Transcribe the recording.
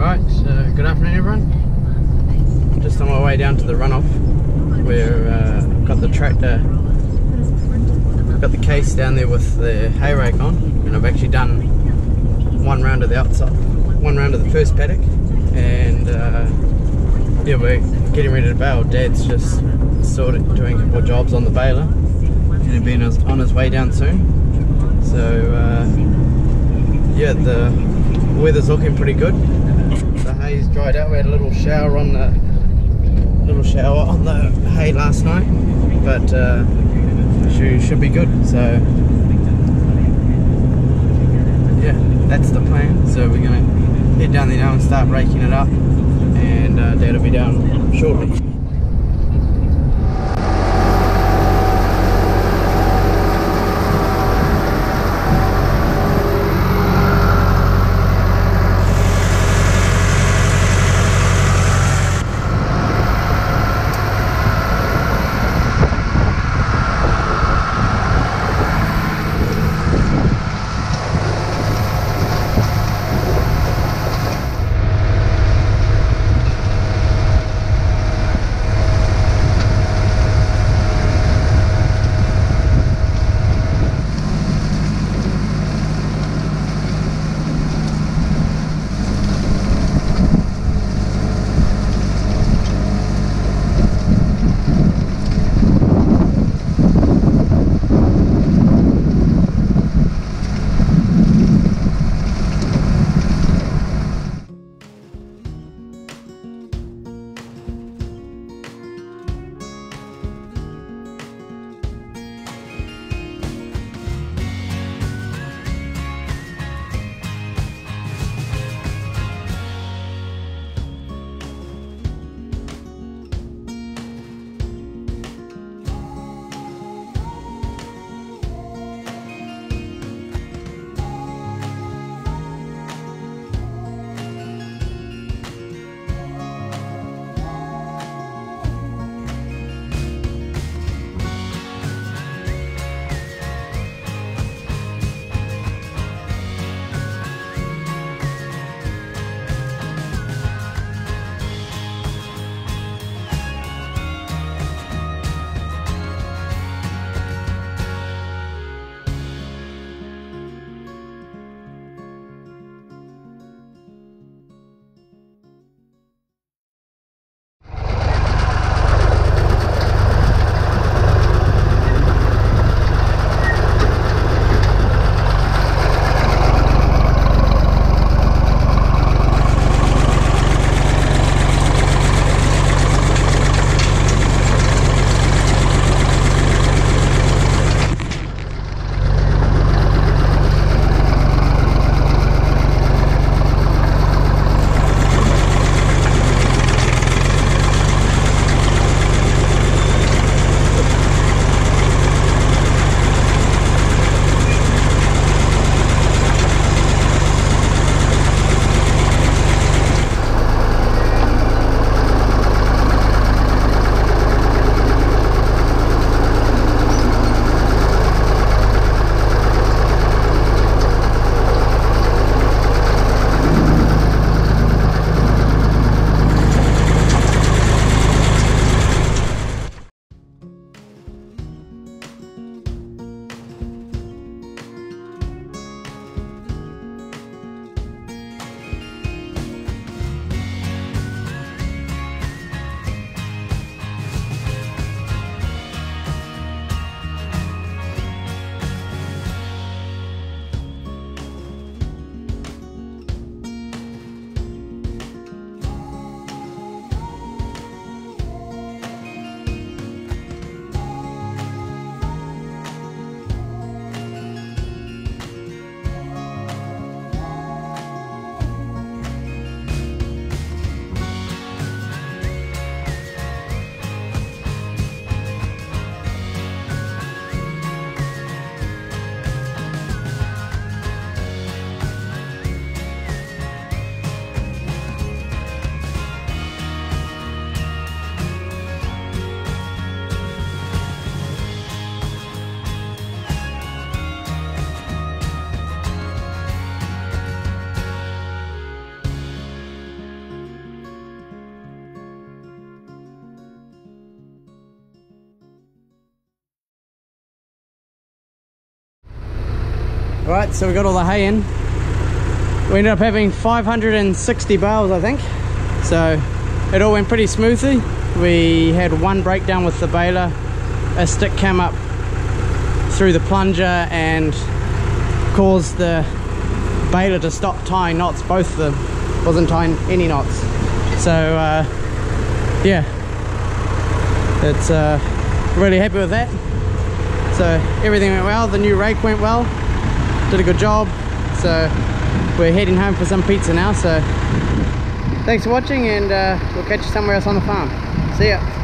Right, so good afternoon everyone. Just on my way down to the runoff where uh, I've got the tractor, I've got the case down there with the hay rake on and I've actually done one round of the outside, one round of the first paddock and uh, yeah we're getting ready to bale. Dad's just sort of doing a couple of jobs on the baler and he'll be on his way down soon. So uh, yeah the weather's looking pretty good dried out. We had a little shower on the little shower on the hay last night, but uh, should, should be good. So yeah, that's the plan. So we're gonna head down there now and start raking it up, and uh, Dad will be down shortly. Right, so we got all the hay in. We ended up having 560 bales, I think. So it all went pretty smoothly. We had one breakdown with the baler. A stick came up through the plunger and caused the baler to stop tying knots, both of them. Wasn't tying any knots. So uh, yeah, it's uh, really happy with that. So everything went well, the new rake went well, did a good job. So we're heading home for some pizza now. So thanks for watching and uh, we'll catch you somewhere else on the farm. See ya.